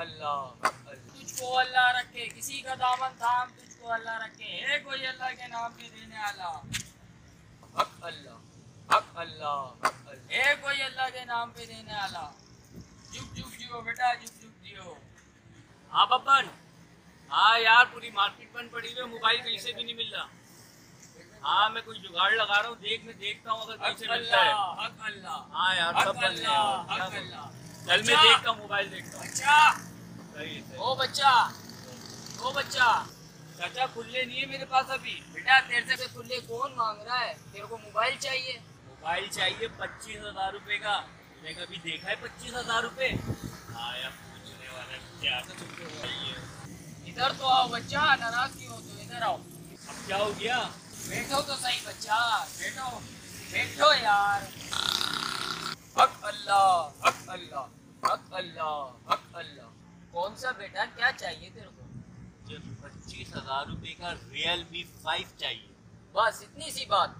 अल्लाह तुझको अल्लाह रखे किसी का दामन थाम तुझको अल्लाह रखे। है कोई अल्लाह के नाम पे देने वाला। हक अल्लाह हक अल्लाह है कोई अल्लाह के नाम पे देने वाला। जुग जुग जियो बेटा जुग जुग जियो। हाँ बब्बन। हाँ यार पूरी मार्केट बंद पड़ी हुई मोबाइल कहीं से भी नहीं मिल रहा। हाँ मैं कोई जुगाड़ लगा रहा हूँ देख मैं देखता हूँ अगर कहीं मिलता है। हक अल्लाह। हाँ यार सब बंद अल्लाह हक अल्लाह। चल मैं देखता हूँ मोबाइल देखता हूँ। सही ओ बच्चा ओ बच्चा चाचा खुले नहीं है मेरे पास अभी। बेटा तेरे से खुले कौन मांग रहा है? तेरे को मोबाइल चाहिए। मोबाइल चाहिए पच्चीस हज़ार रूपए का। तूने कभी देखा है पच्चीस हज़ार रूपए। हाँ पूछने वाला क्या तुमको चाहिए इधर तो आओ बच्चा नाराज़ क्यों हो तो इधर आओ। अब क्या हो गया? बैठो तो सही बच्चा बैठो बैठो यार। हक अल्लाह हक अल्लाह हक अल्लाह हक अल्लाह। कौन सा बेटा क्या चाहिए तेरे को? मुझे पच्चीस हज़ार रूपए का रियल मी फाइव चाहिए। बस इतनी सी बात।